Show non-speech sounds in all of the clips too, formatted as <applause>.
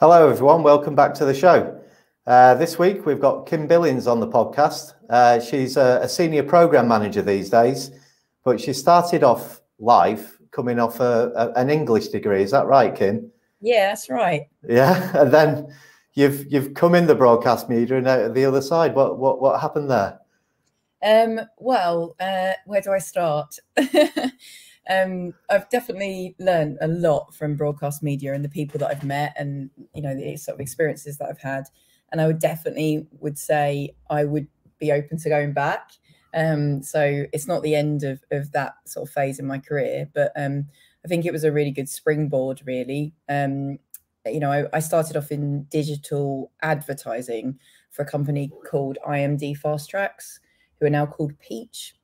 Hello, everyone. Welcome back to the show. Uh, this week we've got Kim Billings on the podcast. Uh, she's a, a, senior program manager these days, but she started off life coming off a, a, an English degree. Is that right, Kim? Yeah, that's right. Yeah, <laughs> and then you've you've come in the broadcast media and out the other side. What what what happened there? Um, well, uh, where do I start? <laughs> um, I've definitely learned a lot from broadcast media and the people that I've met, and you know the sort of experiences that I've had. And I would definitely would say I would be open to going back. Um, so it's not the end of of that sort of phase in my career, but um, I think it was a really good springboard. Really, um, you know, I, I started off in digital advertising for a company called IMD Fast Tracks, who are now called Peach,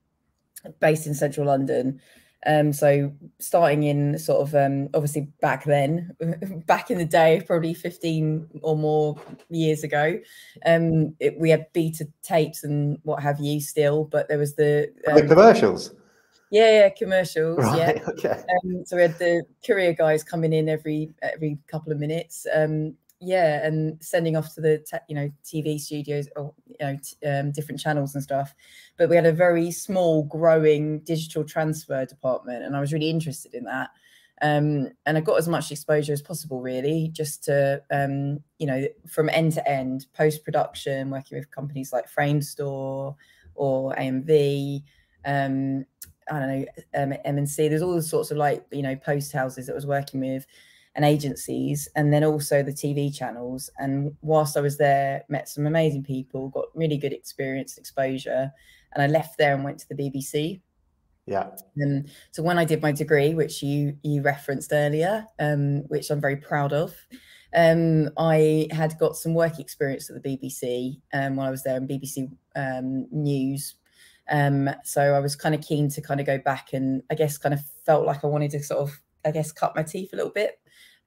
based in central London. Um, so starting in sort of um, obviously back then, <laughs> back in the day, probably 15 or more years ago, um, it, we had beta tapes and what have you still, but there was the, the um, commercials. Yeah, yeah, commercials. Right, yeah. Okay. Um, so we had the courier guys coming in every every couple of minutes. Yeah, and sending off to the you know TV studios or you know um, different channels and stuff. But we had a very small, growing digital transfer department, and I was really interested in that. Um, and I got as much exposure as possible, really, just to um, you know from end to end, post production, working with companies like Framestore or AMV. Um, I don't know, um, M&C. There's all sorts of like, you know, post houses that I was working with and agencies, and then also the TV channels. And whilst I was there, met some amazing people, got really good experience, exposure, and I left there and went to the BBC. Yeah. And so when I did my degree, which you you referenced earlier, um, which I'm very proud of, um, I had got some work experience at the BBC um, when I was there in BBC um, News. Um, so I was kind of keen to kind of go back and I guess kind of felt like I wanted to sort of I guess cut my teeth a little bit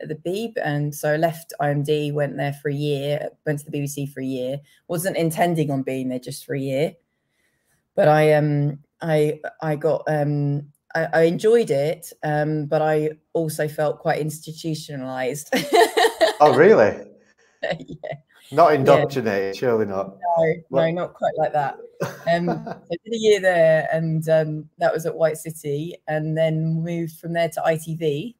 at the Beeb. And so I left IMD, went there for a year, went to the BBC for a year. Wasn't intending on being there just for a year, but I um I I got um I, I enjoyed it, um, but I also felt quite institutionalized. <laughs> oh really? <laughs> yeah. Not indoctrinated, yeah. surely not. No, no, not quite like that. Um, <laughs> I did a year there, and um, that was at White City, and then moved from there to ITV,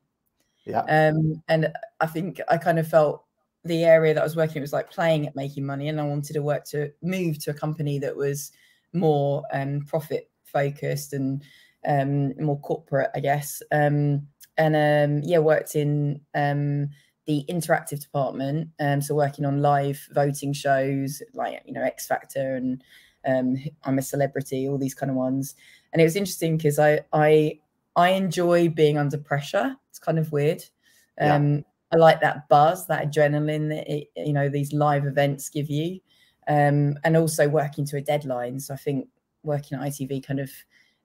yeah. Um, and I think I kind of felt the area that I was working was like playing at making money, and I wanted to work to move to a company that was more um, profit focused and um, more corporate, I guess. Um, and um, yeah, worked in um, the interactive department, um, so working on live voting shows like you know X Factor and um, I'm a Celebrity, all these kind of ones. And it was interesting because I I I enjoy being under pressure. It's kind of weird. Um, yeah. I like that buzz, that adrenaline that it, you know these live events give you, um, and also working to a deadline. So I think working at ITV kind of,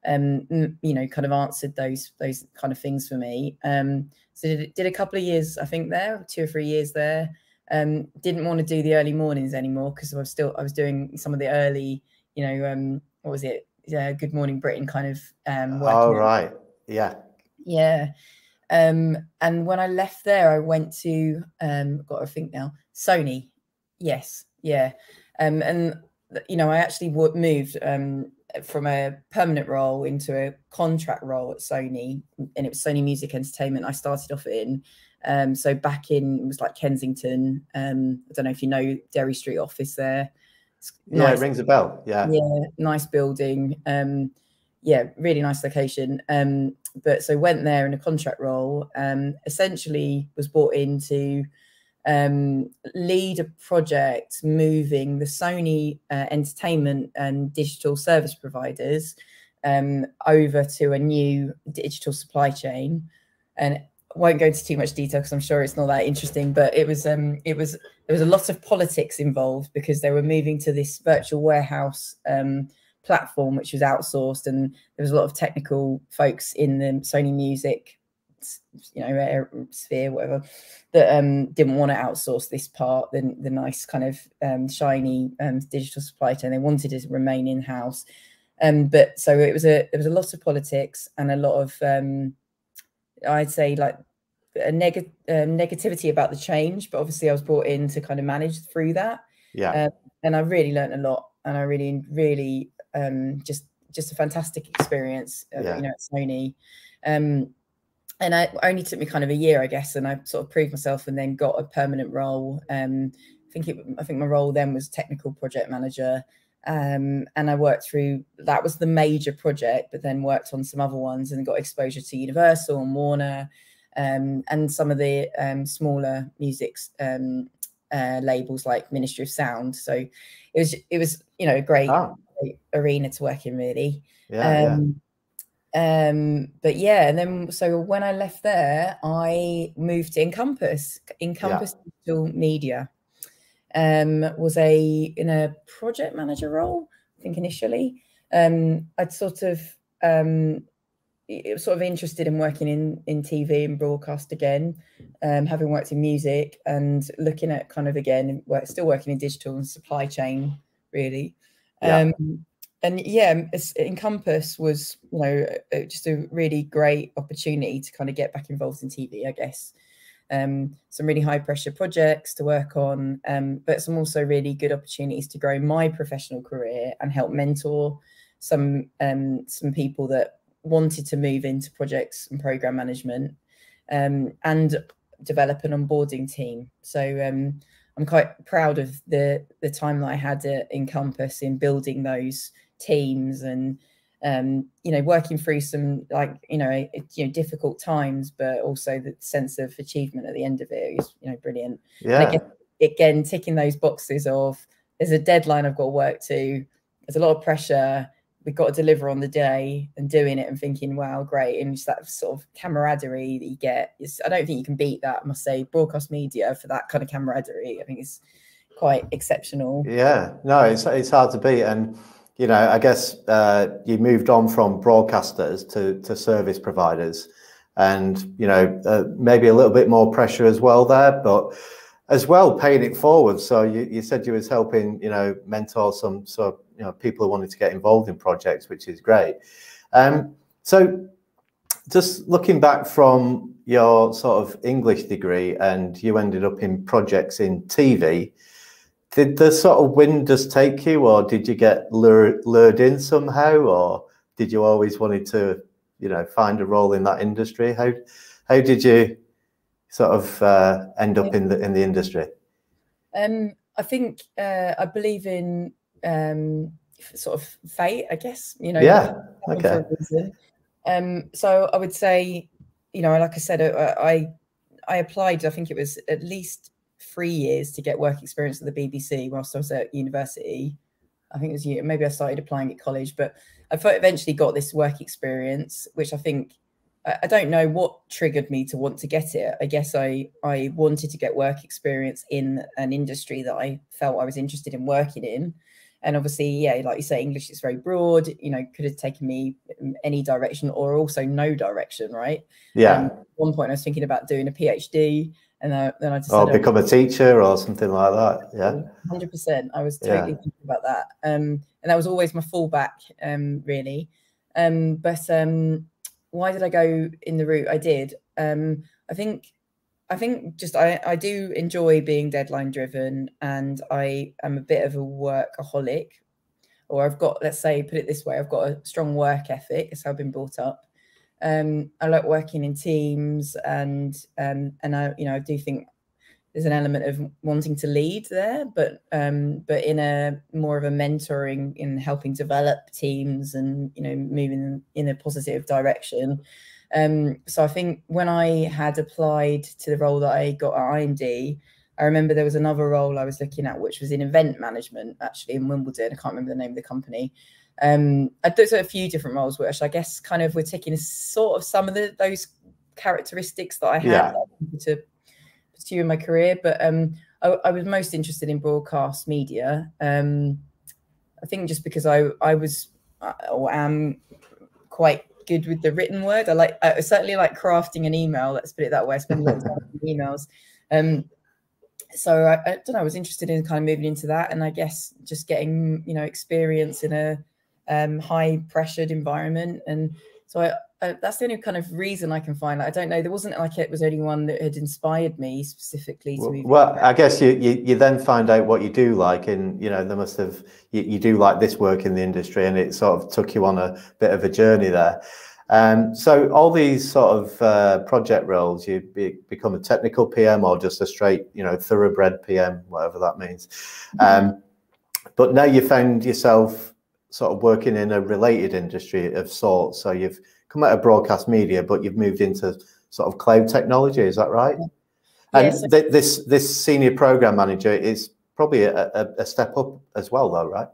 um, you know, kind of answered those those kind of things for me. Um, so did, did a couple of years, I think there, two or three years there. Um, didn't want to do the early mornings anymore because I was still I was doing some of the early, you know, um, what was it? Yeah, Good Morning Britain kind of. Um, oh right, yeah. Yeah. Um, and when I left there, I went to um, got to think now, Sony. Yes, yeah. Um, and you know, I actually moved um, from a permanent role into a contract role at Sony, and it was Sony Music Entertainment. I started off in. Um, so back in it was like Kensington. Um, I don't know if you know Derry Street office there. yeah, it rings a bell. Yeah, yeah, nice building. Um, yeah, really nice location. Um, but so went there in a contract role. Um, essentially was brought in to um, lead a project moving the Sony uh, entertainment and digital service providers um, over to a new digital supply chain. And I won't go into too much detail because I'm sure it's not that interesting. But it was um, it was there was a lot of politics involved because they were moving to this virtual warehouse. Um, platform which was outsourced and there was a lot of technical folks in the sony music you know sphere whatever that um didn't want to outsource this part the, the nice kind of um shiny um digital supply chain they wanted to remain in house um but so it was a it was a lot of politics and a lot of um i'd say like a neg- um, negativity about the change, but obviously I was brought in to kind of manage through that. Yeah. And I really learned a lot, and I really, really um, just just a fantastic experience. Uh, Yeah. You know, at Sony. Um, and I only took me kind of a year, I guess, and I sort of proved myself, and then got a permanent role. Um, I think it, I think my role then was technical project manager, um, and I worked through that was the major project, but then worked on some other ones and got exposure to Universal and Warner, um, and some of the um, smaller music um, uh, labels like Ministry of Sound. So it was it was you know a great, Oh, great arena to work in, really. yeah, yeah. Um, but yeah, and then so when I left there, I moved to Encompass. Encompass Digital Media um, was a in a project manager role, I think initially. Um, I'd sort of um, sort of interested in working in in TV and broadcast again, um, having worked in music and looking at kind of again work, still working in digital and supply chain really. Yeah. Um, and yeah, Encompass was you know just a really great opportunity to kind of get back involved in TV, I guess. Um, some really high pressure projects to work on, um, but some also really good opportunities to grow my professional career and help mentor some um, some people that wanted to move into projects and program management um, and develop an onboarding team. So um, I'm quite proud of the the time that I had at Encompass in building those teams and um, you know working through some like you know it, you know difficult times, but also the sense of achievement at the end of it is you know brilliant yeah. again, again ticking those boxes of there's a deadline I've got to work to. There's a lot of pressure. We've got to deliver on the day and doing it and thinking, wow, great. And just that sort of camaraderie that you get is I don't think you can beat that, I must say. Broadcast media for that kind of camaraderie, I think is quite exceptional. Yeah, no, it's it's hard to beat, and you know, I guess uh, you moved on from broadcasters to to service providers, and you know, uh, maybe a little bit more pressure as well there, but as well paying it forward. So you, you said you was helping, you know, mentor some sort of, you know people who wanted to get involved in projects, which is great. Um, so just looking back from your sort of English degree, and you ended up in projects in TV did the sort of wind just take you or did you get lured, lured in somehow or did you always wanted to you know find a role in that industry how how did you sort of uh, end up in the in the industry Um, I think uh, I believe in um, sort of fate, I guess. You know, yeah okay for a reason. Um, so I would say, you know, like I said, uh, I I applied. I think it was at least three years to get work experience at the BBC whilst I was at university. I think it was year. Maybe I started applying at college, but I eventually got this work experience, which I think I don't know what triggered me to want to get it. I guess I I wanted to get work experience in an industry that I felt I was interested in working in and obviously yeah like you say english is very broad you know could have taken me any direction or also no direction right? Yeah. Um, at one point i was thinking about doing a phd and then i just or decided become a teacher or something like that yeah. 100% i was Yeah. totally thinking about that. Um and that was always my fallback um really. Um but um why did i go in the route i did? Um i think I think just I, I do enjoy being deadline driven and I am a bit of a workaholic. Or I've got let's say put it this way I've got a strong work ethic as I've been brought up. Um I like working in teams and um and I you know I do think there's an element of wanting to lead there but um but in a more of a mentoring in helping develop teams and you know moving in a positive direction um, so I think when I had applied to the role that I got at IMD, I remember there was another role I was looking at, which was in event management, actually in Wimbledon. I can't remember the name of the company. Um, I there's a few different roles, which I guess kind of were taking sort of some of the, those characteristics that I had Yeah. that I to pursue in my career. But um, I, I was most interested in broadcast media. Um, I think just because I I was uh, or am quite good with the written word. I like I certainly like crafting an email. Let's put it that way. I spend a lot of time <laughs> emails. Um, so I, I don't know. I was interested in kind of moving into that, and I guess just getting you know experience in a um, high pressured environment. And so I, uh, that's the only kind of reason I can find. Like, I don't know. There wasn't like it was only one that had inspired me specifically to move. Well, I guess you, you, you then find out what you do like, and you know there must have you, you do like this work in the industry, and it sort of took you on a bit of a journey there. Um, so all these sort of uh, project roles, you be, become a technical PM or just a straight, you know, thoroughbred PM, whatever that means. Mm-hmm. Um, but now you found yourself sort of working in a related industry of sorts. So you've come out of broadcast media, but you've moved into sort of cloud technology. Is that right? And yes. th this this senior program manager is probably a, a, a, step up as well, though, right?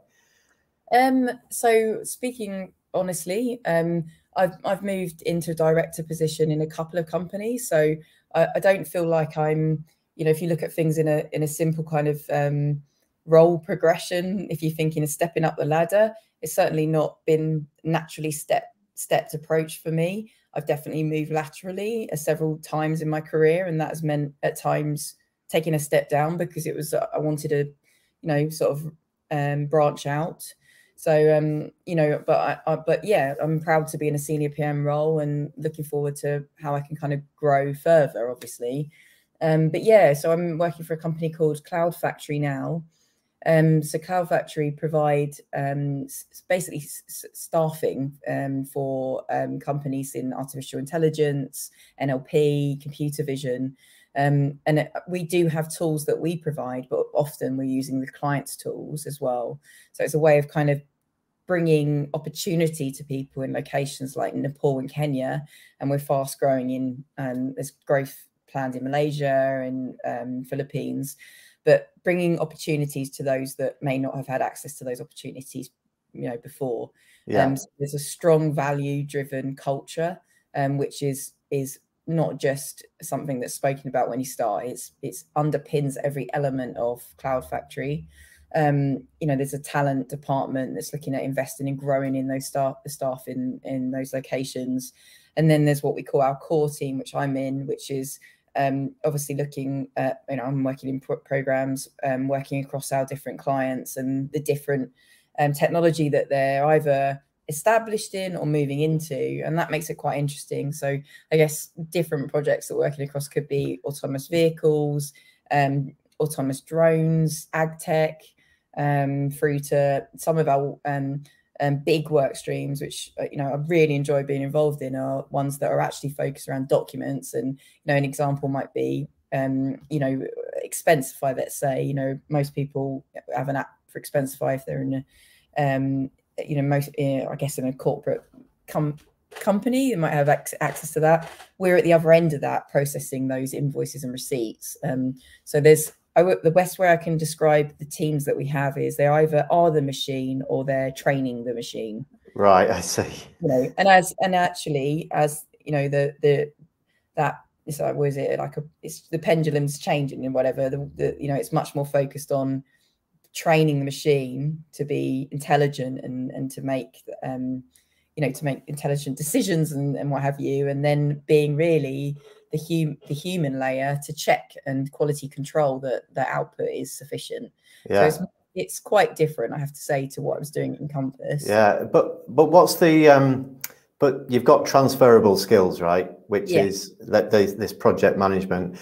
Um. So speaking honestly, um, I've I've moved into a director position in a couple of companies, so I, I don't feel like I'm. You know, if you look at things in a in a simple kind of um, role progression, if you're thinking of stepping up the ladder, it's certainly not been naturally step stepped approach for me. I've definitely moved laterally uh, several times in my career, and that has meant at times taking a step down because it was uh, I wanted to, you know, sort of um, branch out. So um, you know, but I, I, but yeah, I'm proud to be in a senior PM role and looking forward to how I can kind of grow further, obviously. Um, but yeah, so I'm working for a company called Cloud Factory now, um, so Cloud Factory provide um, basically staffing um, for um, companies in artificial intelligence, NLP, computer vision. Um, and it, we do have tools that we provide, but often we're using the client's tools as well. So it's a way of kind of bringing opportunity to people in locations like Nepal and Kenya. And we're fast growing in, um, there's growth planned in Malaysia and Philippines but bringing opportunities to those that may not have had access to those opportunities you know before. Yeah. Um, so there's a strong value driven culture um, which is is not just something that's spoken about when you start. It's it's underpins every element of cloud factory. Um, you know there's a talent department that's looking at investing and growing in those staff the staff in in those locations. And then there's what we call our core team which i'm in which is um, obviously looking at, you know, I'm working in pro programs, um, working across our different clients and the different um, technology that they're either established in or moving into. And that makes it quite interesting. So I guess different projects that we're working across could be autonomous vehicles, um, autonomous drones, ag tech, um, through to some of our um, um, big work streams, which uh, you know I really enjoy being involved in, are ones that are actually focused around documents. And you know, an example might be, um, you know, Expensify. Let's say, you know, most people have an app for Expensify if they're in a, um, you know, most, uh, I guess, in a corporate com- company, they might have ac- access to that. We're at the other end of that, processing those invoices and receipts. Um, so there's I, the best way I can describe the teams that we have is they either are the machine or they're training the machine. Right, I see. You know, and as and actually, as you know, the the that it's like was it like a it's the pendulum's changing and whatever. The, the you know, it's much more focused on training the machine to be intelligent and and to make um you know to make intelligent decisions and, and what have you and then being really the, hum- the human layer to check and quality control that the output is sufficient. Yeah. So it's, it's quite different, I have to say, to what I was doing Encompass. Yeah, but but what's the um but you've got transferable skills, right? Which yeah. is that this project management.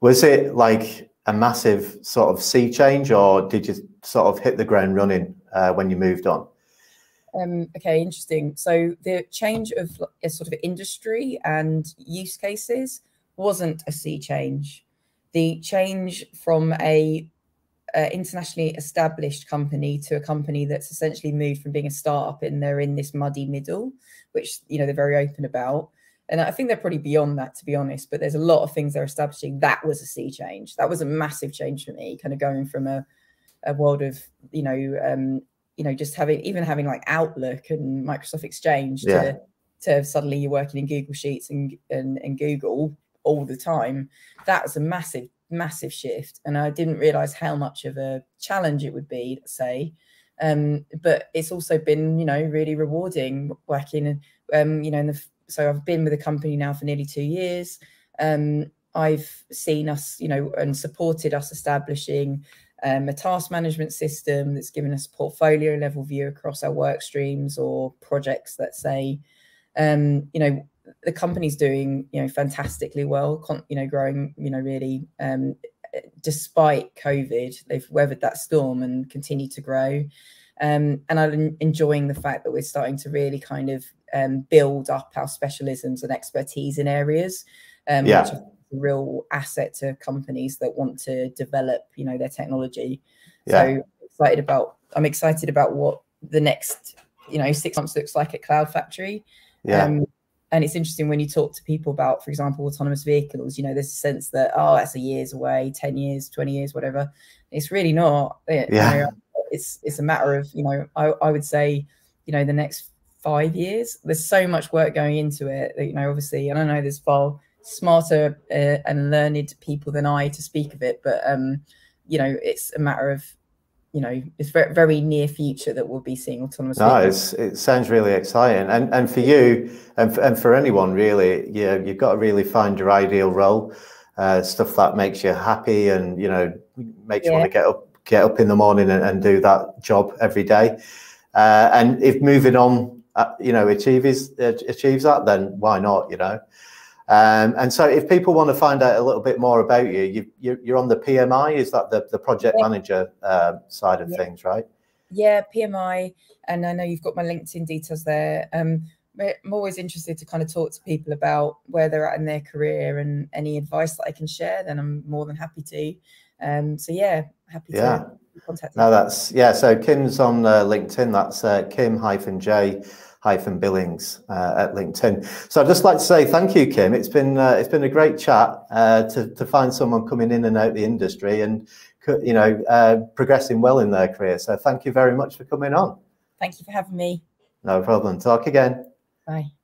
Was it like a massive sort of sea change, or did you sort of hit the ground running uh, when you moved on? Um, okay, interesting. So the change of a sort of industry and use cases wasn't a sea change. The change from a, a, internationally established company to a company that's essentially moved from being a startup and they're in this muddy middle, which you know they're very open about. And I think they're probably beyond that, to be honest. But there's a lot of things they're establishing. That was a sea change. That was a massive change for me, kind of going from a a world of you know um, you know just having even having like outlook and microsoft exchange yeah. to to suddenly you're working in google sheets and, and and google all the time that was a massive massive shift and i didn't realize how much of a challenge it would be say um, but it's also been you know really rewarding working um, you know in the so i've been with the company now for nearly two years um, i've seen us you know and supported us establishing um, a task management system that's given us portfolio level view across our work streams or projects, let's say. um, you know, the company's doing you know fantastically well. You know, growing you know really um, despite COVID, they've weathered that storm and continue to grow. Um, and I'm enjoying the fact that we're starting to really kind of um, build up our specialisms and expertise in areas, um, yeah. which a real asset to companies that want to develop, you know, their technology. Yeah. So excited about. I'm excited about what the next, you know, six months looks like at Cloud Factory. Yeah. Um, and it's interesting when you talk to people about, for example, autonomous vehicles. You know, there's a sense that oh, that's a years away, ten years, twenty years, whatever. It's really not. It, Yeah. You know, it's it's a matter of you know I, I would say you know the next five years there's so much work going into it that, you know obviously and i know there's far smarter uh, and learned people than i to speak of it but um you know it's a matter of you know it's very, very near future that we'll be seeing autonomous No, it sounds really exciting, and and for you, and for, and for anyone really, yeah, you've got to really find your ideal role, uh, stuff that makes you happy, and you know makes you want to get up get up in the morning and, and do that job every day. Uh, and if moving on, uh, you know, achieves achieves that, then why not? You know. Um, and so, if people want to find out a little bit more about you, you you're, you're on the PMI. Is that the the project Yeah. manager uh, side of Yeah. things, right? yeah pmi and i know you've got my linkedin details there um i'm always interested to kind of talk to people about where they're at in their career and any advice that i can share then i'm more than happy to um so yeah happy Yeah. to contact No, you. that's yeah. So Kim's on uh, LinkedIn. That's uh, Kim hyphen J hyphen Billings uh, at LinkedIn. So I'd just like to say thank you, Kim. It's been uh, it's been a great chat uh, to to find someone coming in and out the industry and you know uh, progressing well in their career. So thank you very much for coming on. thank you for having me No problem. Talk again. bye